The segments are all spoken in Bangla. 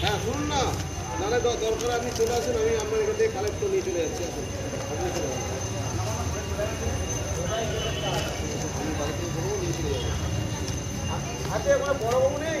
হ্যাঁ শুনুন না। নাহলে দরকার আপনি চলে আসুন, আমি আপনার এখান থেকে কালেক্ট করে নিয়ে চলে যাচ্ছি। হাতে আমার বড় বাবু নেই?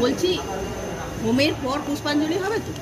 বলছি হোমের পর পুষ্পাঞ্জলি হবে তো?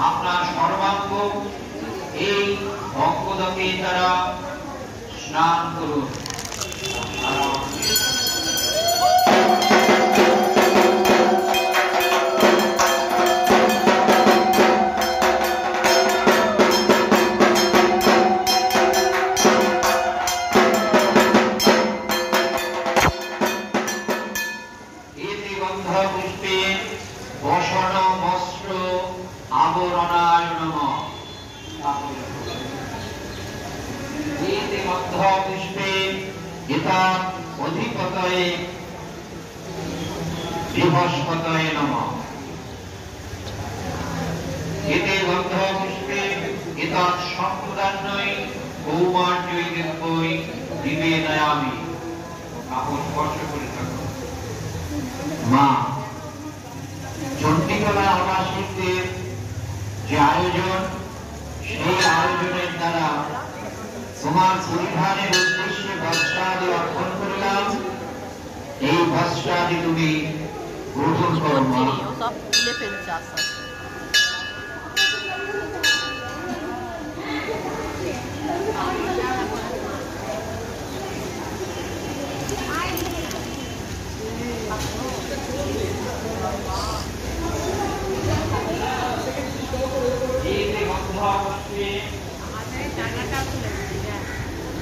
আপনার সর্বাঙ্গ এই অঙ্গদকে তারা স্নান করুন। এতে গন্ধ পুষ্পে থাকুন মা চণ্ডীতলা আবাসিকদের যে আয়োজন, সেই আয়োজনের দ্বারা তোমার পরিধানের উদ্দেশ্যে বস্ত্রাদি অর্পণ করলাম। এই বস্ত্রাদি তুমি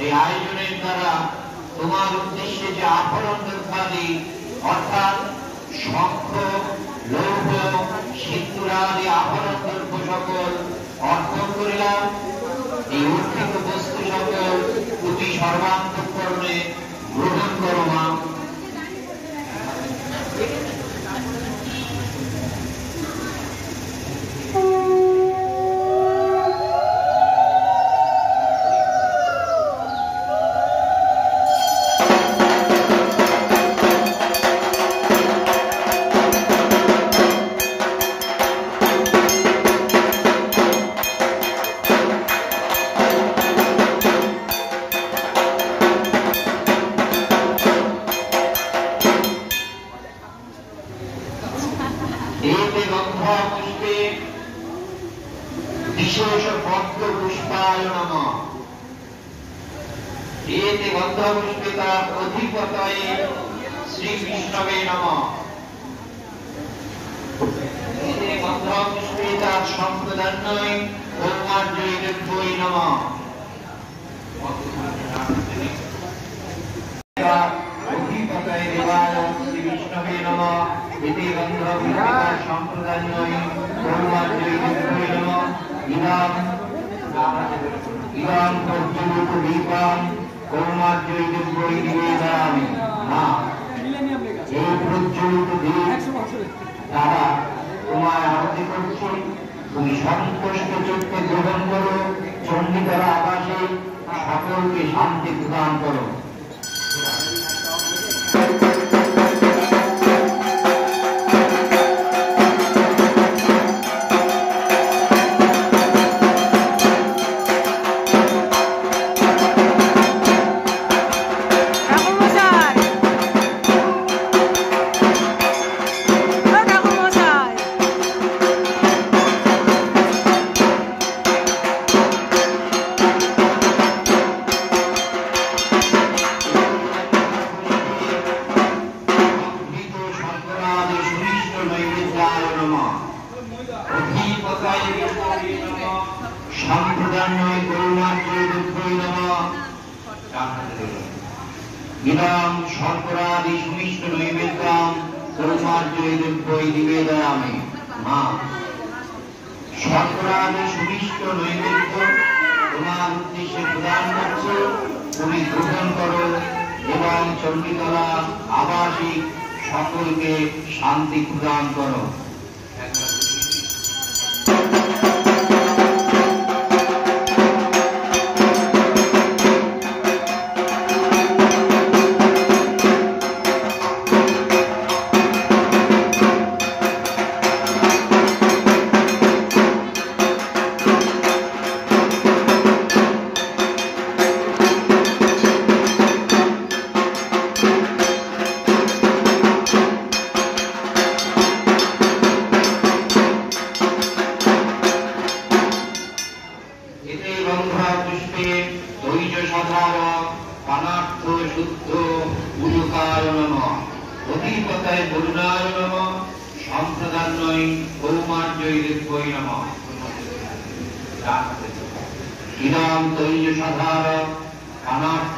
সেই আয়োজনের দ্বারা তোমার উদ্দেশ্যে যে আফরণ দ্রব্যাদি অর্থাৎ শঙ্খ লৌহ সিন্দুরাদি আফরণ দ্রব্য সকল অর্পণ করিলাম। এই উত্থিত বস্তু সকল অতি সর্বান্তকরণে গন্ধ পুষ্পে বিশেষ পদ্ম পুষ্পায় নম এতে গন্ধ পুষ্পে তার অধিপতয়ে শ্রী বিষ্ণবে নম। এতে গন্ধ পুষ্পে তার সম্প্রদান্নয় কৌমার্জয় বই নম অধিপতয়ে দেবায় শ্রী বিষ্ণবে নম এতে গন্ধ পুষ্পে তার সম্প্রদান্নয় কৌমার্জয় বই নম ইদাম ইদাম প্রজ্বলিত দীপাম কৌমার্জয় বই নিবেদয়ামি মা এই প্রজ্বলিত দীপ দ্বারা তোমায় আরতি করছি তুমি সন্তুষ্ট চক্ষে গ্রহণ করো চণ্ডীতলা আকাশে সকলকে শান্তি প্রদান করো ইদম শঙ্করাদি সুনিষ্ট নৈবেদ্যাম করুণার্যয় দুঃখই নিবেদয়ামি মা শঙ্করাদি সুনিষ্ট নৈবেদ্য তোমার উদ্দেশ্যে প্রদান করছ, তুমি গ্রহণ করো এবং চণ্ডীতলা আবাসিক সকলকে শান্তি প্রদান করো।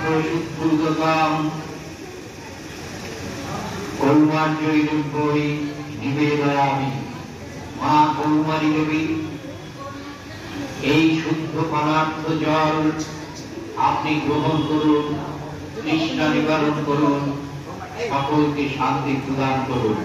শুদ্ধ উদকাম কৌমার্যই নিবেদয়ামি মা কৌমারী দেবী, এই শুদ্ধ পানার্থ জল আপনি গ্রহণ করুন, তৃষ্ণা নিবারণ করুন, সকলকে শান্তি প্রদান করুন।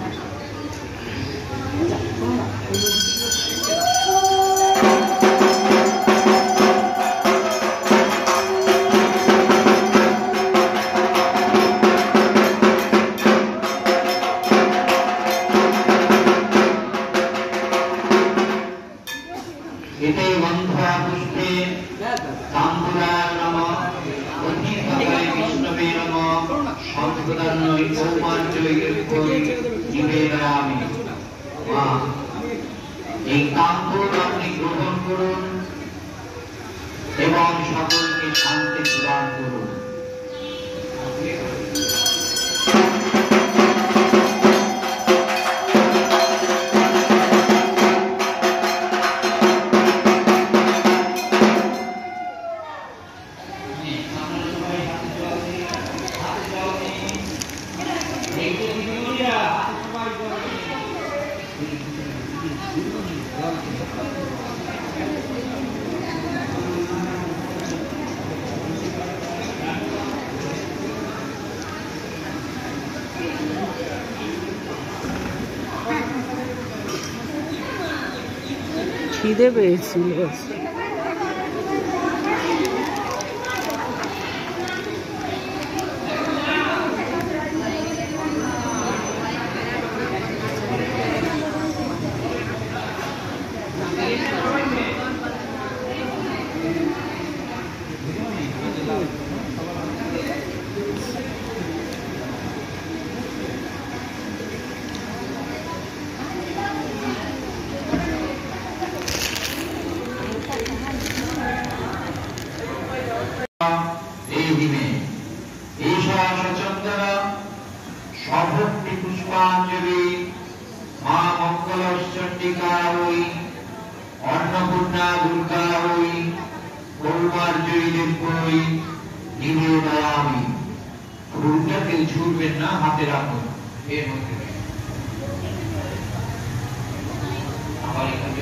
সম্প্রদান্যই কৌমার্যই আমি। মা এই আপনি গ্রহণ করুন এবং সকলকে শান্তি aqui de vez, silêncio. মঙ্গলচণ্ডিকা হই, অন্নপূর্ণা দুর্গা হই কৌমার্জয়ীদের হই, নিবেদয়ামি। ফুলটা কেউ ছুটবেন না, হাতে রাখুন। এর মধ্যে। আবার এখান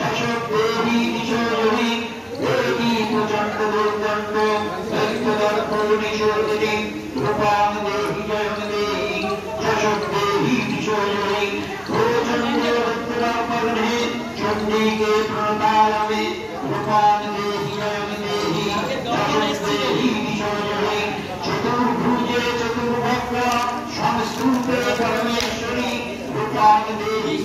যশোদেবী কিশোরী প্রচণ্ড দৈত্যদর্পণে চণ্ডীকে প্রণতায়ামে রূপাং দেবী জয়ন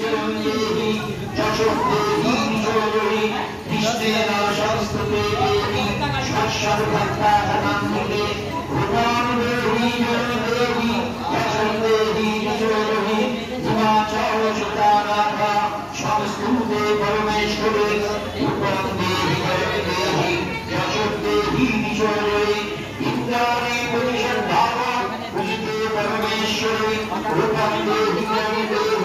দেবী জয়ন দেবী কিশোরী কৃষ্ণের সংস্কৃতে দেবী পরমেশ্বরী রূপাং দেবী জয়ন দেবী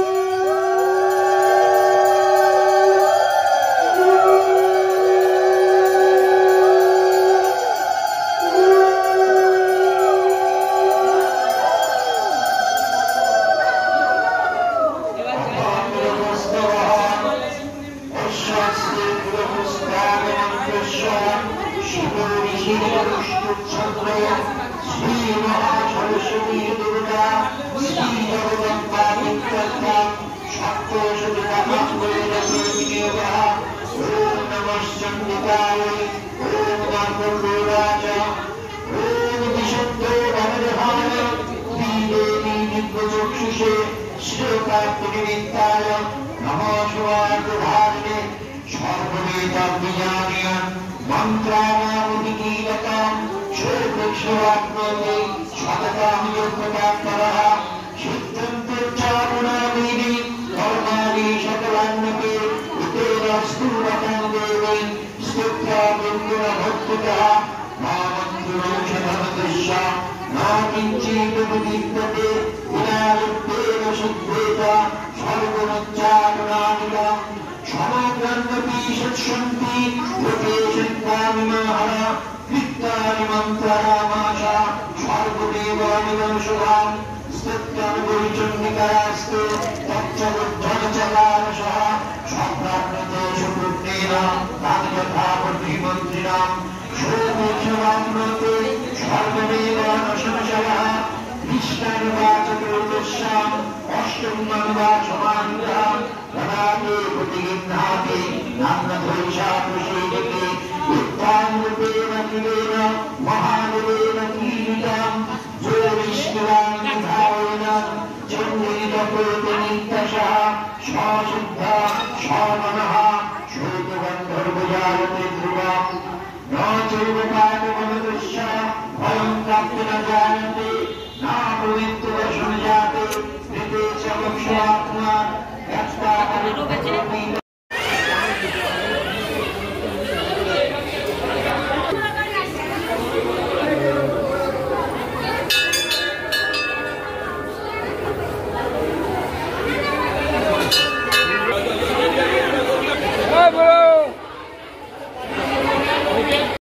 ভবতু তৎসর্বম তৎপ্রসারামনুষ্যরি তৎপ্রসারামনুষ্যরি হাতে পালিয়ে চন্ডিকায় ওম গর্ভগোরাজ ওম বিশুদ্ধ ভবধায় দেবী स्तुत्या बिन्दुन भक्तितः मा मन्दिरोष भवदृश्य मा किञ्चिदुपदीप्यते विनालिप्तेन शुद्धेत सर्वमच्चारुणानिका क्षमाग्रन्थपि शक्ष्यन्ति लोके शक्तामिमाहर वित्तानि मन्त्ररामाशा सर्वदेवानि वंशुभान् स्तुत्यनुगुरुचण्डिकरास्तु तच्च बुद्धचकारशः स्वप्राप्नते शुभ তানি যথা প্রতিমন্ত্রিণাম সৌমুখ্যমাম্নতে সর্বদেবানশনশয়ः কৃষ্ণানুবাচকৃতস্যাম অষ্টমনুবাচমান্তাম দদাতে প্রতিগৃহ্ণাতে নান্নধৈষা প্রসীদতে উত্থানরূপেণ কিলেন মহাদেবেন जानते ना गोविंद दर्शन जाते हृदय समक्ष आत्मा